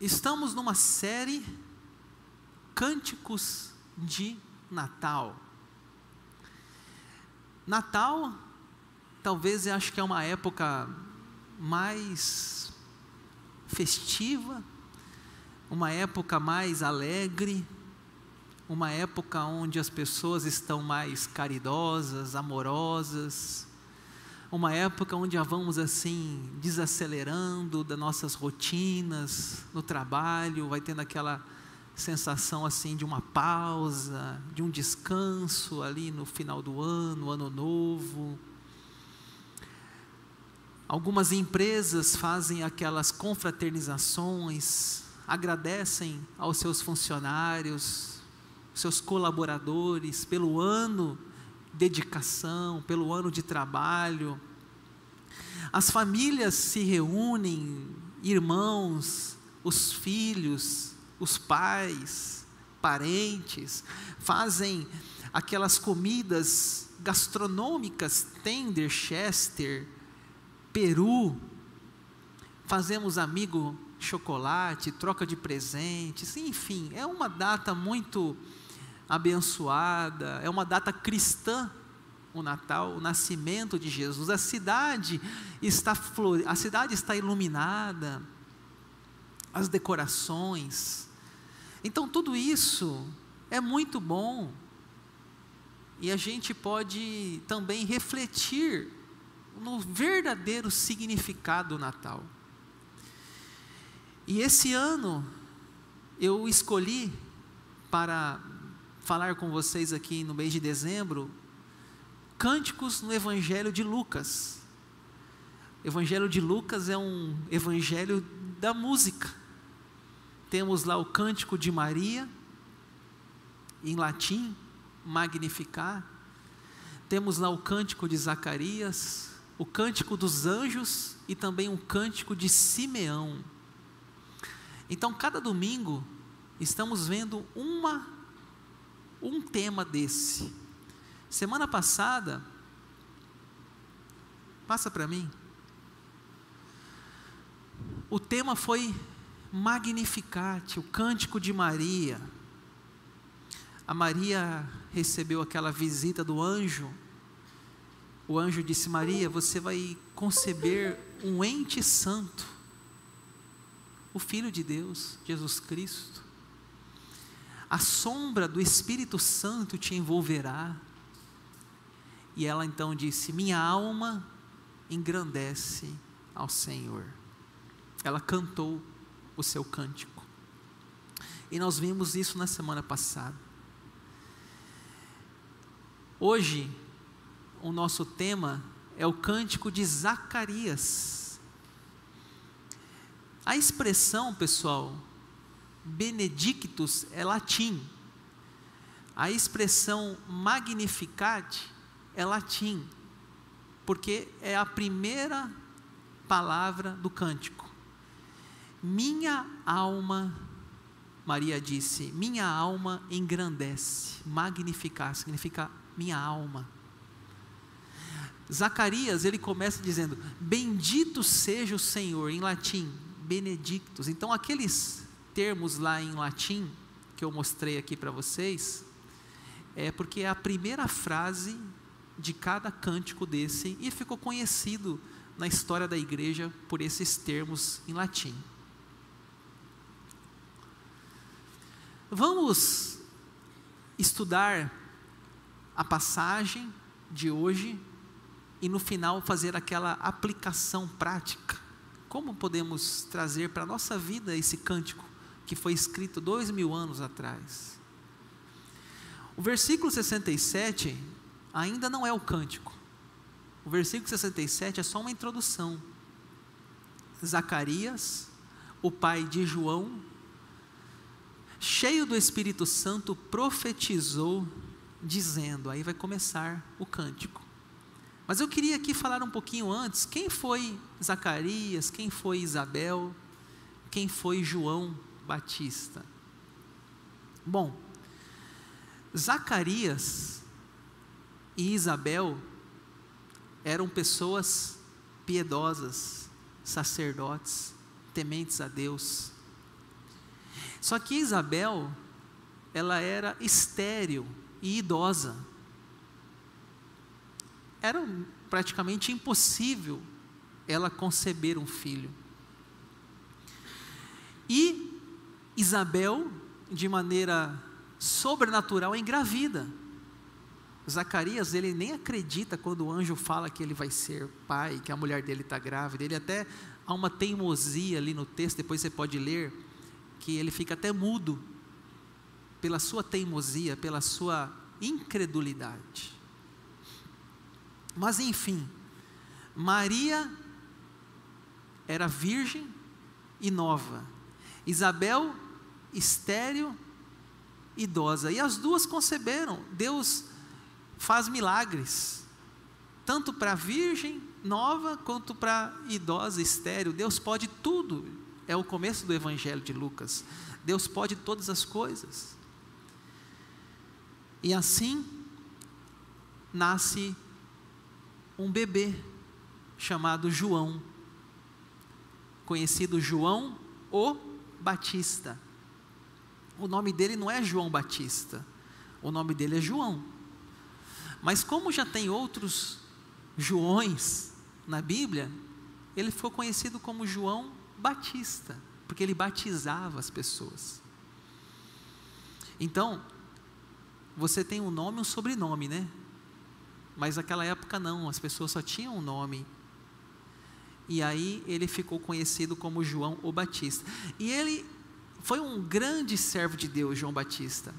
estamos numa série Cânticos de Natal. Natal, talvez eu acho que é uma época mais festiva, uma época mais alegre, uma época onde as pessoas estão mais caridosas, amorosas, uma época onde já vamos assim desacelerando das nossas rotinas no trabalho, vai tendo aquela sensação assim de uma pausa, de um descanso ali no final do ano, ano novo. Algumas empresas fazem aquelas confraternizações, agradecem aos seus funcionários, seus colaboradores pelo ano dedicação, pelo ano de trabalho. As famílias se reúnem, irmãos, os filhos, os pais, parentes, fazem aquelas comidas gastronômicas, tender, chester, peru, fazemos amigo chocolate, troca de presentes, enfim, é uma data muito abençoada, é uma data cristã, o Natal, o nascimento de Jesus. A cidade está flor... a cidade está iluminada, as decorações. Então tudo isso é muito bom. E a gente pode também refletir no verdadeiro significado do Natal. E esse ano eu escolhi para falar com vocês aqui no mês de dezembro, cânticos no Evangelho de Lucas. O Evangelho de Lucas é um evangelho da música. Temos lá o cântico de Maria, em latim, Magnificar. Temos lá o cântico de Zacarias, o cântico dos anjos e também um cântico de Simeão. Então, cada domingo, estamos vendo uma um tema desse. Semana passada, passa para mim. O tema foi Magnificat, o cântico de Maria. A Maria recebeu aquela visita do anjo. O anjo disse: Maria, você vai conceber um ente santo, o Filho de Deus, Jesus Cristo a sombra do Espírito Santo te envolverá. E ela então disse: Minha alma engrandece ao Senhor. Ela cantou o seu cântico. E nós vimos isso na semana passada. Hoje, o nosso tema é o cântico de Zacarias. A expressão, pessoal, benedictus é latim. A expressão magnificat é latim, porque é a primeira palavra do cântico. Minha alma, Maria disse, minha alma engrandece. Magnificar significa minha alma. Zacarias, ele começa dizendo: Bendito seja o Senhor, em latim, benedictus. Então, aqueles termos lá em latim, que eu mostrei aqui para vocês, é porque é a primeira frase de cada cântico desse e ficou conhecido na história da igreja por esses termos em latim. Vamos estudar a passagem de hoje e no final fazer aquela aplicação prática. Como podemos trazer para a nossa vida esse cântico? Que foi escrito dois mil anos atrás. O versículo 67 ainda não é o cântico. O versículo 67 é só uma introdução. Zacarias, o pai de João, cheio do Espírito Santo, profetizou, dizendo: aí vai começar o cântico. Mas eu queria aqui falar um pouquinho antes: quem foi Zacarias, quem foi Isabel, quem foi João Batista. Bom, Zacarias e Isabel eram pessoas piedosas, sacerdotes, tementes a Deus. Só que Isabel, ela era estéril e idosa. Era praticamente impossível ela conceber um filho. E Isabel, de maneira sobrenatural, engravida. Zacarias, ele nem acredita quando o anjo fala que ele vai ser pai, que a mulher dele está grávida. Ele até há uma teimosia ali no texto, depois você pode ler, que ele fica até mudo pela sua teimosia, pela sua incredulidade. Mas enfim, Maria era virgem e nova, Isabel estéril, idosa, e as duas conceberam. Deus faz milagres, tanto para a virgem nova quanto para a idosa estéril. Deus pode tudo. É o começo do Evangelho de Lucas. Deus pode todas as coisas. E assim nasce um bebê chamado João, conhecido João o Batista. O nome dele não é João Batista, o nome dele é João. Mas como já tem outros Joões na Bíblia, ele ficou conhecido como João Batista, porque ele batizava as pessoas. Então, você tem um nome e um sobrenome, né? Mas naquela época não, as pessoas só tinham um nome. E aí ele ficou conhecido como João o Batista. E ele foi um grande servo de Deus, João Batista.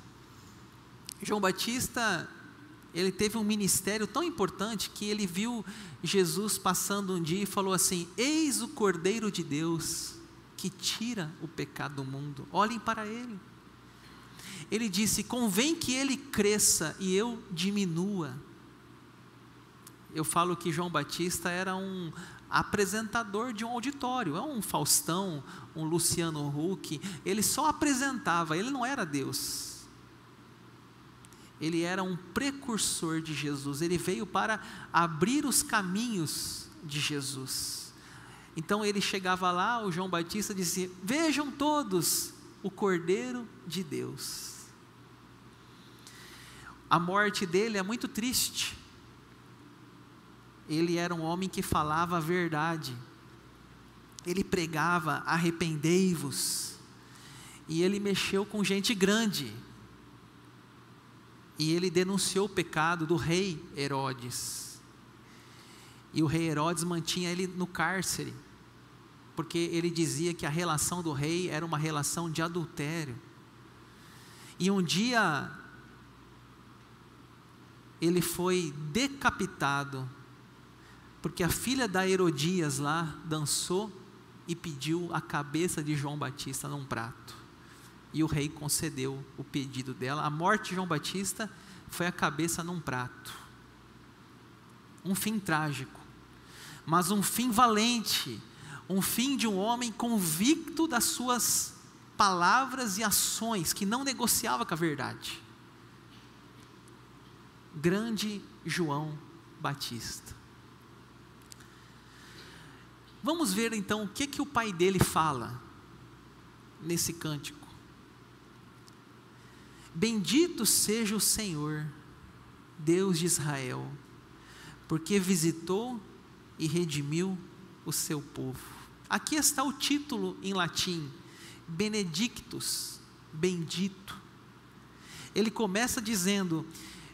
João Batista ele teve um ministério tão importante que ele viu Jesus passando um dia e falou assim: Eis o Cordeiro de Deus que tira o pecado do mundo, olhem para ele. Ele disse: Convém que ele cresça e eu diminua. Eu falo que João Batista era um apresentador de um auditório, é um Faustão, um Luciano Huck, ele só apresentava, ele não era Deus ele era um precursor de Jesus, ele veio para abrir os caminhos de Jesus. Então ele chegava lá, o João Batista dizia: Vejam todos o Cordeiro de Deus. A morte dele é muito triste. Ele era um homem que falava a verdade, ele pregava: arrependei-vos, e ele mexeu com gente grande e ele denunciou o pecado do rei Herodes. E o rei Herodes mantinha ele no cárcere, porque ele dizia que a relação do rei era uma relação de adultério. E um dia ele foi decapitado, porque a filha da Herodias lá dançou e pediu a cabeça de João Batista num prato e o rei concedeu o pedido dela. A morte de João Batista foi a cabeça num prato. Um fim trágico, mas um fim valente, um fim de um homem convicto das suas palavras e ações, que não negociava com a verdade. Grande João Batista. Vamos ver então o que que o pai dele fala nesse cântico. Bendito seja o Senhor, Deus de Israel, porque visitou e redimiu o seu povo. Aqui está o título em latim, Benedictus, bendito. Ele começa dizendo: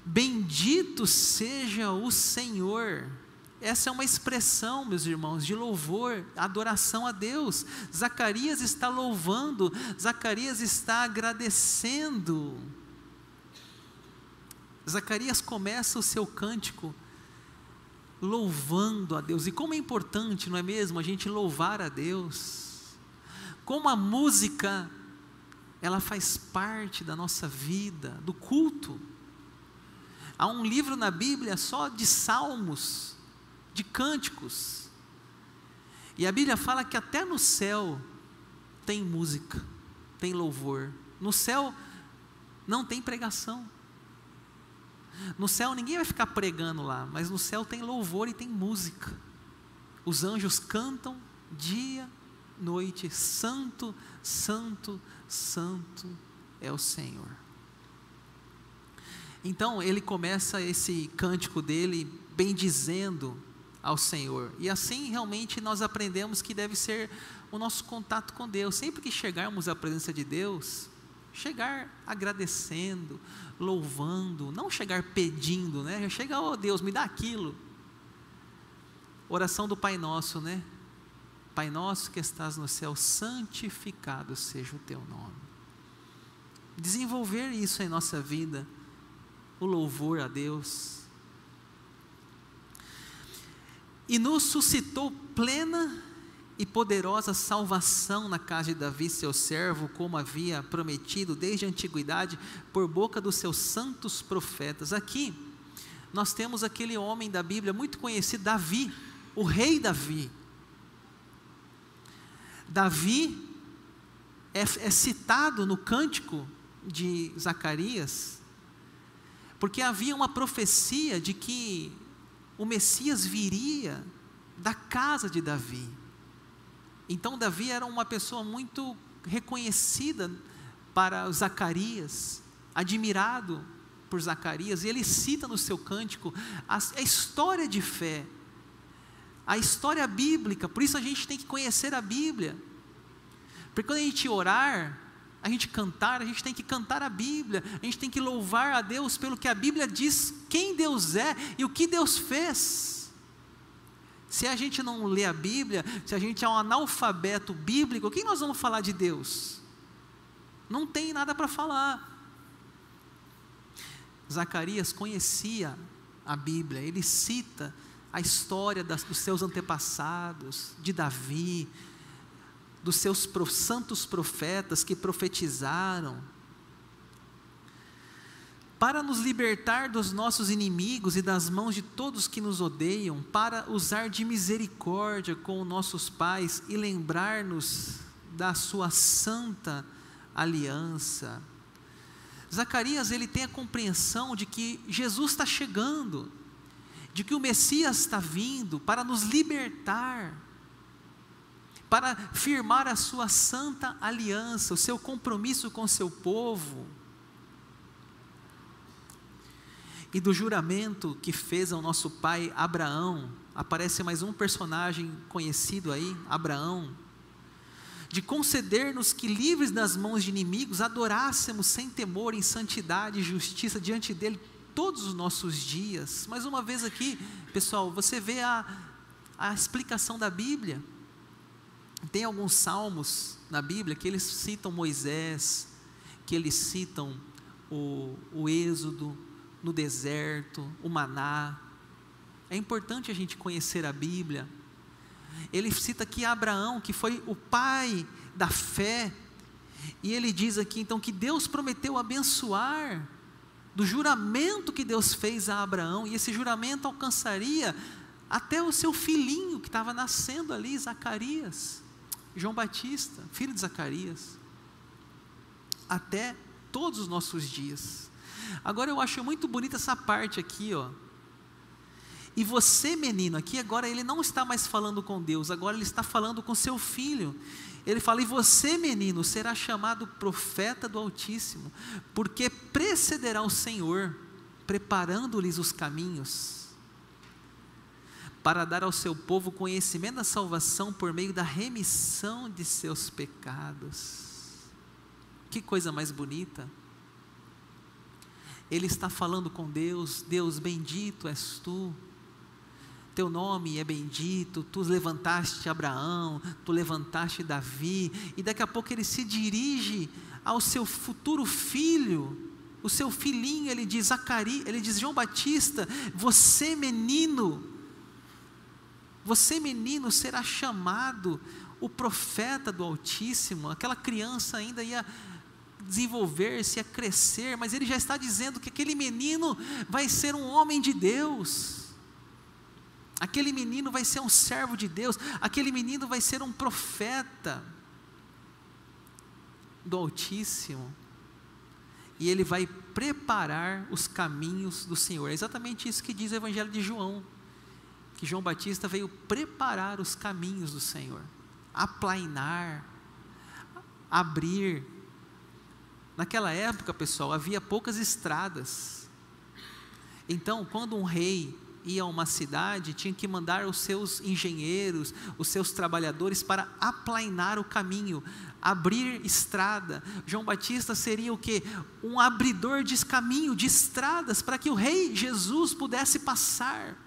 Bendito seja o Senhor essa é uma expressão, meus irmãos, de louvor, adoração a Deus. Zacarias está louvando, Zacarias está agradecendo. Zacarias começa o seu cântico louvando a Deus. E como é importante, não é mesmo, a gente louvar a Deus. Como a música ela faz parte da nossa vida, do culto. Há um livro na Bíblia só de salmos de cânticos. E a Bíblia fala que até no céu tem música, tem louvor. No céu não tem pregação. No céu ninguém vai ficar pregando lá, mas no céu tem louvor e tem música. Os anjos cantam dia, noite, santo, santo, santo é o Senhor. Então ele começa esse cântico dele bendizendo ao Senhor. E assim realmente nós aprendemos que deve ser o nosso contato com Deus. Sempre que chegarmos à presença de Deus, chegar agradecendo, louvando, não chegar pedindo, né? Chega, oh Deus, me dá aquilo. Oração do Pai Nosso, né? Pai nosso que estás no céu, santificado seja o teu nome. Desenvolver isso em nossa vida, o louvor a Deus. E nos suscitou plena e poderosa salvação na casa de Davi, seu servo, como havia prometido desde a antiguidade, por boca dos seus santos profetas. Aqui, nós temos aquele homem da Bíblia muito conhecido, Davi, o rei Davi. Davi é, é citado no cântico de Zacarias, porque havia uma profecia de que o Messias viria da casa de Davi. Então, Davi era uma pessoa muito reconhecida para Zacarias, admirado por Zacarias, e ele cita no seu cântico a, a história de fé, a história bíblica, por isso a gente tem que conhecer a Bíblia. Porque quando a gente orar, a gente cantar, a gente tem que cantar a Bíblia, a gente tem que louvar a Deus pelo que a Bíblia diz, quem Deus é e o que Deus fez. Se a gente não lê a Bíblia, se a gente é um analfabeto bíblico, o que nós vamos falar de Deus? Não tem nada para falar. Zacarias conhecia a Bíblia, ele cita a história das, dos seus antepassados, de Davi, dos seus santos profetas que profetizaram, para nos libertar dos nossos inimigos e das mãos de todos que nos odeiam, para usar de misericórdia com nossos pais e lembrar-nos da sua santa aliança. Zacarias ele tem a compreensão de que Jesus está chegando, de que o Messias está vindo para nos libertar para firmar a sua santa aliança, o seu compromisso com seu povo. E do juramento que fez ao nosso pai Abraão, aparece mais um personagem conhecido aí, Abraão, de conceder-nos que, livres das mãos de inimigos, adorássemos sem temor, em santidade e justiça diante dele todos os nossos dias. Mais uma vez aqui, pessoal, você vê a, a explicação da Bíblia. Tem alguns salmos na Bíblia que eles citam Moisés, que eles citam o, o Êxodo no deserto, o maná. É importante a gente conhecer a Bíblia. Ele cita aqui Abraão, que foi o pai da fé, e ele diz aqui então que Deus prometeu abençoar do juramento que Deus fez a Abraão, e esse juramento alcançaria até o seu filhinho que estava nascendo ali, Zacarias. João Batista, filho de Zacarias, até todos os nossos dias. Agora eu acho muito bonita essa parte aqui, ó. E você, menino, aqui agora ele não está mais falando com Deus, agora ele está falando com seu filho. Ele fala: E você, menino, será chamado profeta do Altíssimo, porque precederá o Senhor, preparando-lhes os caminhos para dar ao seu povo conhecimento da salvação por meio da remissão de seus pecados. Que coisa mais bonita. Ele está falando com Deus, Deus bendito és tu, teu nome é bendito, tu levantaste Abraão, tu levantaste Davi, e daqui a pouco ele se dirige ao seu futuro filho, o seu filhinho, ele diz Zacarias, ele diz João Batista, você menino, você, menino, será chamado o profeta do Altíssimo. Aquela criança ainda ia desenvolver-se, ia crescer, mas ele já está dizendo que aquele menino vai ser um homem de Deus. Aquele menino vai ser um servo de Deus, aquele menino vai ser um profeta do Altíssimo. E ele vai preparar os caminhos do Senhor. É exatamente isso que diz o Evangelho de João que João Batista veio preparar os caminhos do Senhor, aplainar, abrir Naquela época, pessoal, havia poucas estradas. Então, quando um rei ia a uma cidade, tinha que mandar os seus engenheiros, os seus trabalhadores para aplainar o caminho, abrir estrada. João Batista seria o que? Um abridor de caminho, de estradas, para que o rei Jesus pudesse passar.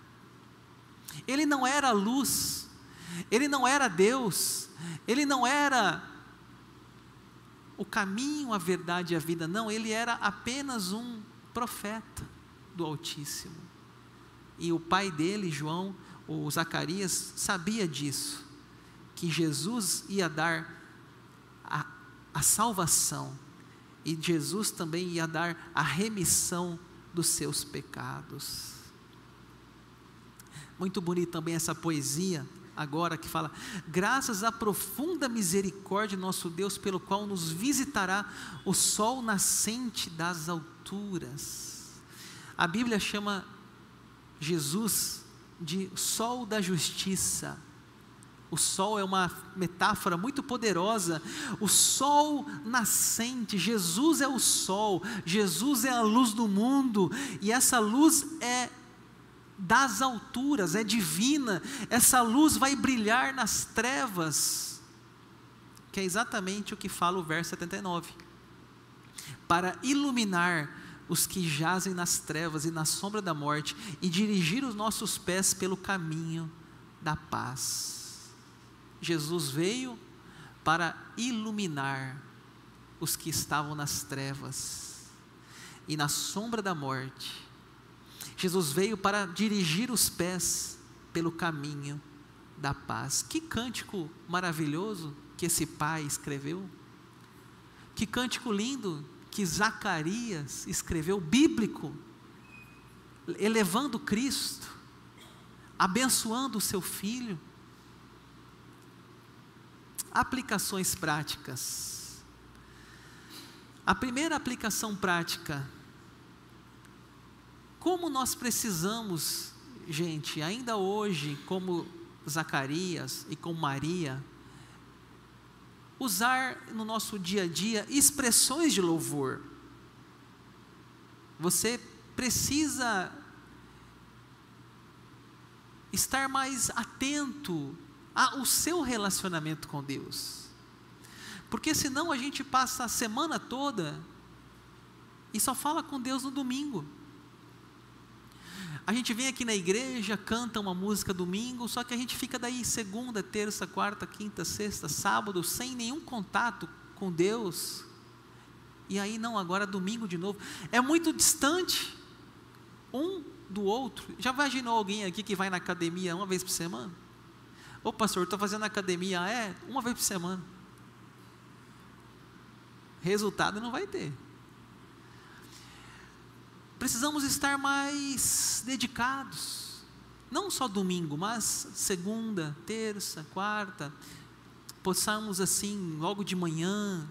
Ele não era luz, ele não era Deus, ele não era o caminho, a verdade e a vida, não, ele era apenas um profeta do Altíssimo. E o pai dele, João, o Zacarias, sabia disso, que Jesus ia dar a, a salvação, e Jesus também ia dar a remissão dos seus pecados. Muito bonito também essa poesia, agora que fala: graças à profunda misericórdia de nosso Deus, pelo qual nos visitará o sol nascente das alturas. A Bíblia chama Jesus de sol da justiça. O sol é uma metáfora muito poderosa. O sol nascente, Jesus é o sol, Jesus é a luz do mundo, e essa luz é das alturas, é divina. Essa luz vai brilhar nas trevas, que é exatamente o que fala o verso 79. Para iluminar os que jazem nas trevas e na sombra da morte e dirigir os nossos pés pelo caminho da paz. Jesus veio para iluminar os que estavam nas trevas e na sombra da morte. Jesus veio para dirigir os pés pelo caminho da paz. Que cântico maravilhoso que esse pai escreveu. Que cântico lindo que Zacarias escreveu, bíblico, elevando Cristo, abençoando o seu filho aplicações práticas. A primeira aplicação prática, como nós precisamos, gente, ainda hoje, como Zacarias e com Maria, usar no nosso dia a dia expressões de louvor. Você precisa estar mais atento o seu relacionamento com Deus. Porque senão a gente passa a semana toda e só fala com Deus no domingo. A gente vem aqui na igreja, canta uma música domingo, só que a gente fica daí segunda, terça, quarta, quinta, sexta, sábado, sem nenhum contato com Deus. E aí, não, agora domingo de novo. É muito distante um do outro. Já imaginou alguém aqui que vai na academia uma vez por semana? Ô pastor, estou fazendo academia, ah, é, uma vez por semana. Resultado não vai ter. Precisamos estar mais dedicados. Não só domingo, mas segunda, terça, quarta. Possamos assim, logo de manhã,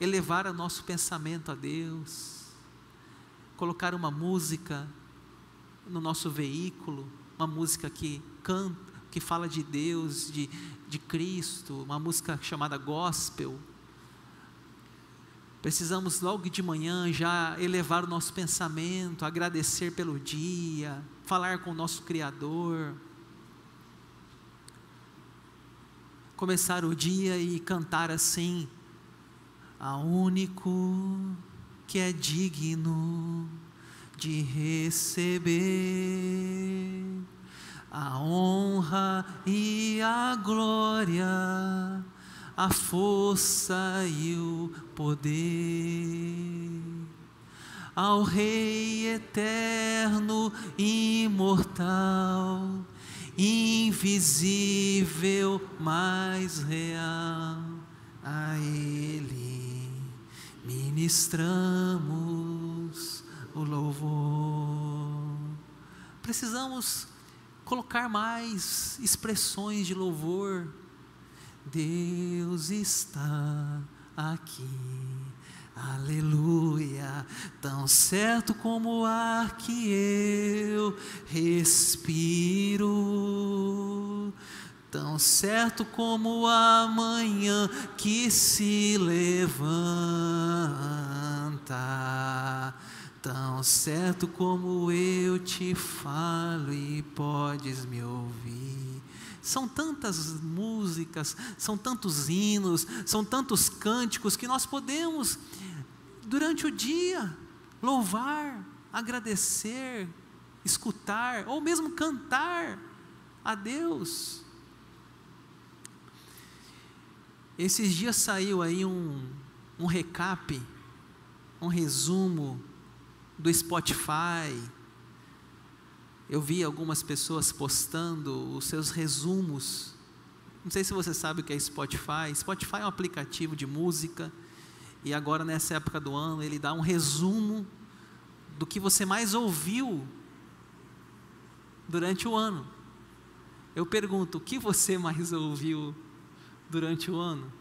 elevar o nosso pensamento a Deus. Colocar uma música no nosso veículo, uma música que canta que fala de Deus, de, de Cristo, uma música chamada gospel. Precisamos logo de manhã já elevar o nosso pensamento, agradecer pelo dia, falar com o nosso Criador. Começar o dia e cantar assim: a único que é digno de receber a honra e a glória, a força e o poder. Ao Rei eterno, imortal, invisível, mais real, a Ele ministramos o louvor. Precisamos colocar mais expressões de louvor. Deus está aqui. Aleluia, tão certo como o ar que eu respiro, tão certo como a manhã que se levanta, tão certo como eu te falo e podes me ouvir. São tantas músicas, são tantos hinos, são tantos cânticos que nós podemos, durante o dia, louvar, agradecer, escutar, ou mesmo cantar a Deus. Esses dias saiu aí um, um recap, um resumo do Spotify. Eu vi algumas pessoas postando os seus resumos. Não sei se você sabe o que é Spotify. Spotify é um aplicativo de música. E agora, nessa época do ano, ele dá um resumo do que você mais ouviu durante o ano. Eu pergunto: o que você mais ouviu durante o ano?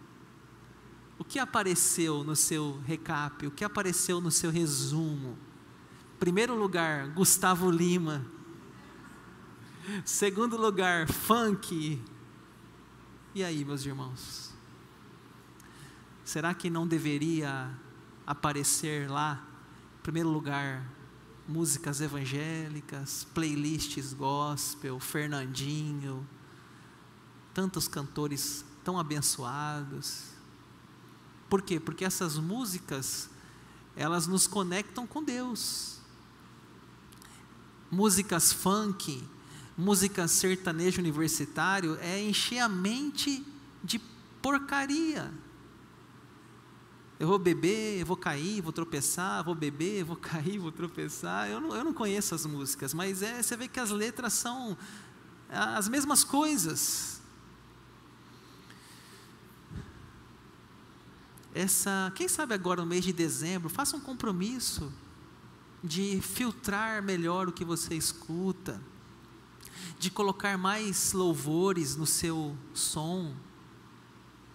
O que apareceu no seu recap? O que apareceu no seu resumo? Primeiro lugar, Gustavo Lima. Segundo lugar, funk. E aí, meus irmãos? Será que não deveria aparecer lá, em primeiro lugar, músicas evangélicas, playlists gospel, Fernandinho, tantos cantores tão abençoados? Por quê? Porque essas músicas, elas nos conectam com Deus. Músicas funk, música sertanejo universitário é encher a mente de porcaria. Eu vou beber, eu vou cair, vou tropeçar, vou beber, vou cair, vou tropeçar. Eu não, eu não conheço as músicas, mas é, você vê que as letras são as mesmas coisas. Essa, quem sabe agora no mês de dezembro, faça um compromisso de filtrar melhor o que você escuta, de colocar mais louvores no seu som,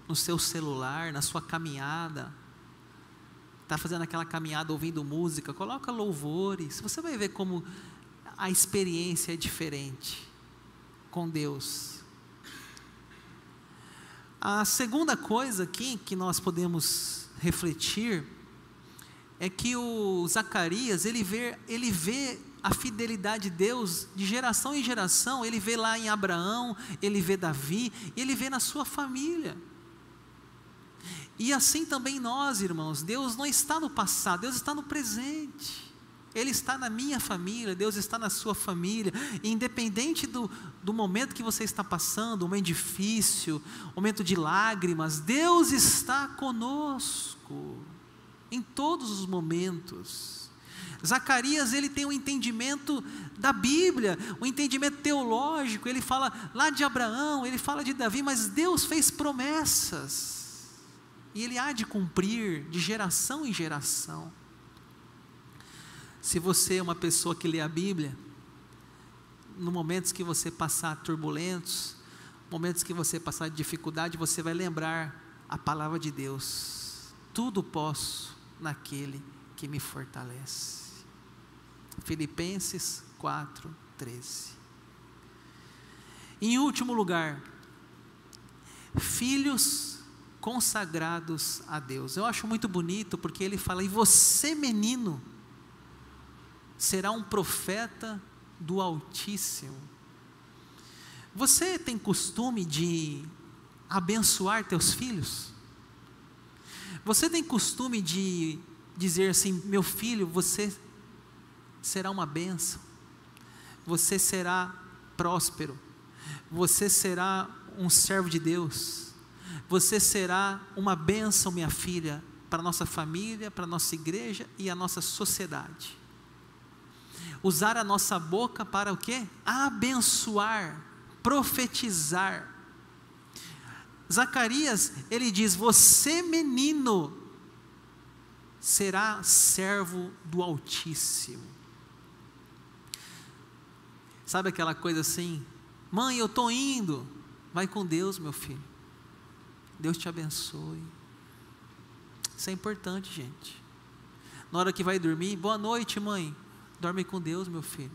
no seu celular, na sua caminhada. Está fazendo aquela caminhada ouvindo música, coloca louvores. Você vai ver como a experiência é diferente com Deus. A segunda coisa aqui que nós podemos refletir é que o Zacarias, ele vê, ele vê a fidelidade de Deus de geração em geração, ele vê lá em Abraão, ele vê Davi, ele vê na sua família. E assim também nós, irmãos, Deus não está no passado, Deus está no presente. Ele está na minha família, Deus está na sua família, independente do, do momento que você está passando, um momento difícil, momento de lágrimas, Deus está conosco, em todos os momentos. Zacarias, ele tem um entendimento da Bíblia, um entendimento teológico, ele fala lá de Abraão, ele fala de Davi, mas Deus fez promessas, e ele há de cumprir de geração em geração. Se você é uma pessoa que lê a Bíblia, no momentos que você passar turbulentos, momentos que você passar dificuldade, você vai lembrar a palavra de Deus. Tudo posso naquele que me fortalece. Filipenses 4, 13. Em último lugar, filhos consagrados a Deus. Eu acho muito bonito porque ele fala: e você, menino, será um profeta do Altíssimo. Você tem costume de abençoar teus filhos? Você tem costume de dizer assim: meu filho, você será uma bênção, você será próspero, você será um servo de Deus, você será uma bênção, minha filha, para a nossa família, para a nossa igreja e a nossa sociedade usar a nossa boca para o quê? Abençoar, profetizar. Zacarias, ele diz: Você, menino, será servo do Altíssimo. Sabe aquela coisa assim? Mãe, eu estou indo. Vai com Deus, meu filho. Deus te abençoe. Isso é importante, gente. Na hora que vai dormir, boa noite, mãe. Dorme com Deus, meu filho.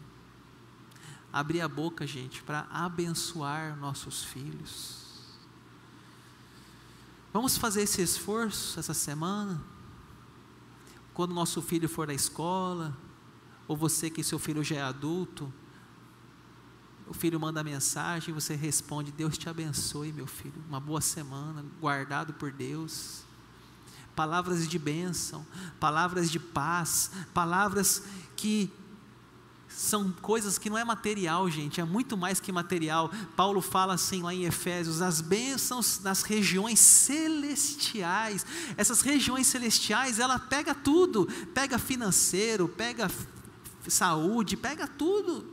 Abrir a boca, gente, para abençoar nossos filhos. Vamos fazer esse esforço essa semana. Quando nosso filho for da escola, Ou você que seu filho já é adulto, o filho manda mensagem você responde: Deus te abençoe, meu filho. Uma boa semana, guardado por Deus. Palavras de bênção, palavras de paz, palavras que são coisas que não é material, gente, é muito mais que material. Paulo fala assim lá em Efésios: as bênçãos nas regiões celestiais. Essas regiões celestiais, ela pega tudo, pega financeiro, pega saúde, pega tudo.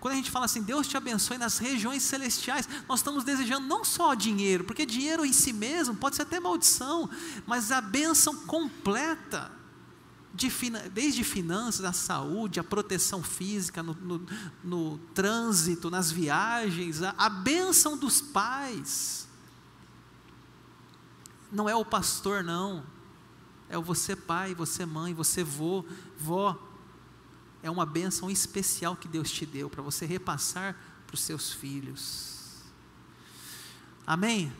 Quando a gente fala assim, Deus te abençoe nas regiões celestiais, nós estamos desejando não só dinheiro, porque dinheiro em si mesmo pode ser até maldição, mas a bênção completa, de, desde finanças, a saúde, a proteção física, no, no, no trânsito, nas viagens, a, a bênção dos pais. Não é o pastor, não. É o você pai, você mãe, você vô, vó é uma bênção especial que Deus te deu para você repassar para os seus filhos. Amém?